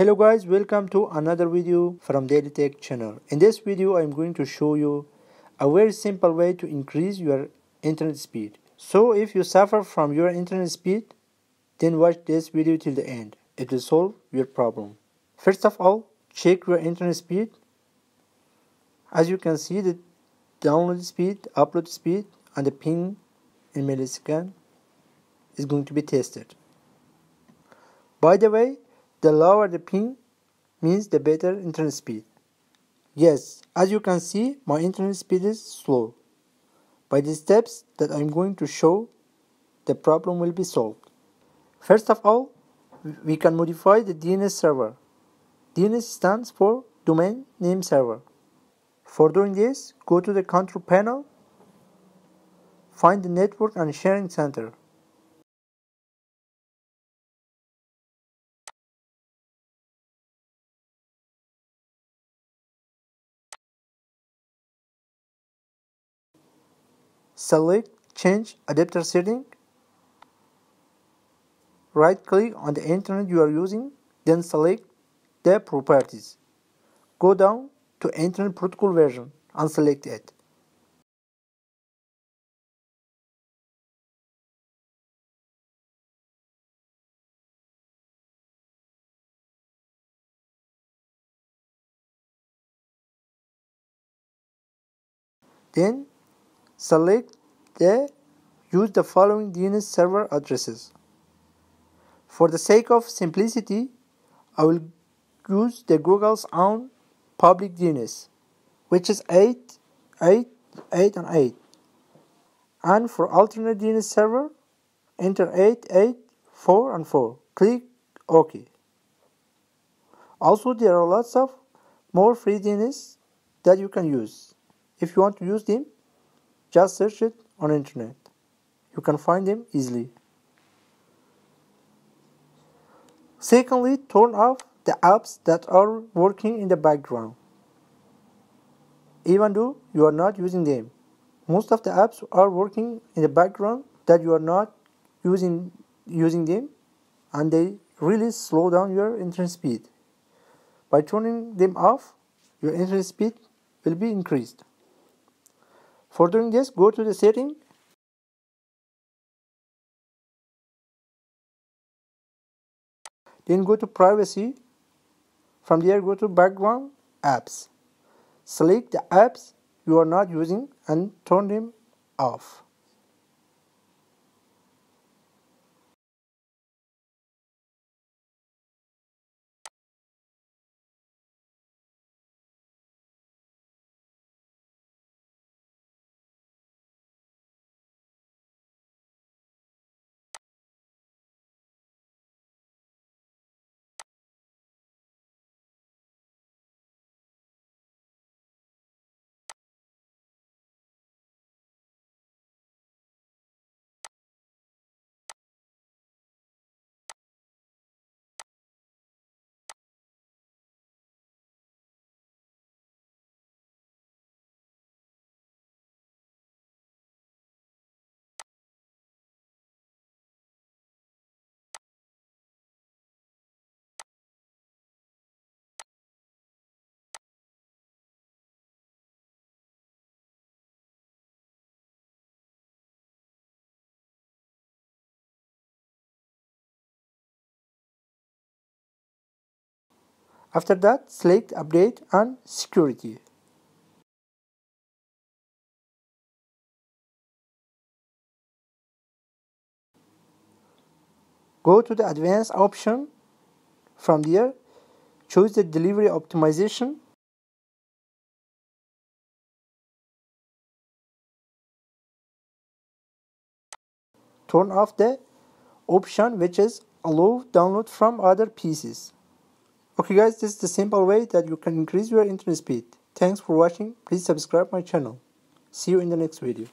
Hello guys, welcome to another video from Daily Tech channel. In this video, I'm going to show you a very simple way to increase your internet speed. So if you suffer from your internet speed, then watch this video till the end. It will solve your problem. First of all, check your internet speed. As you can see, the download speed, upload speed, and the ping in millisecond is going to be tested. By the way, the lower the ping means the better internet speed. Yes, as you can see, my internet speed is slow. By the steps that I'm going to show, the problem will be solved. First of all, we can modify the DNS server. DNS stands for Domain Name Server. For doing this, go to the control panel, find the network and sharing center. Select Change Adapter Setting. Right click on the internet you are using, then select the properties. Go down to Internet Protocol version and select it. Then select the use the following DNS server addresses. For the sake of simplicity, I will use the Google's own public DNS, which is 8, 8, 8 and 8. And for alternate DNS server, enter 8, 8, 4 and 4. Click OK. Also, there are lots of more free DNS that you can use. If you want to use them, just search it on internet. You can find them easily. Secondly, turn off the apps that are working in the background. Even though you are not using them. Most of the apps are working in the background that you are not using using them and they really slow down your internet speed. By turning them off, your internet speed will be increased. For doing this, go to the setting. Then go to privacy. From there, go to background apps. Select the apps you are not using and turn them off. After that, select Update and Security. Go to the Advanced option. From there, choose the Delivery Optimization. Turn off the option which is Allow download from other PCs. Okay guys, this is the simple way that you can increase your internet speed. Thanks for watching. Please subscribe my channel. See you in the next video.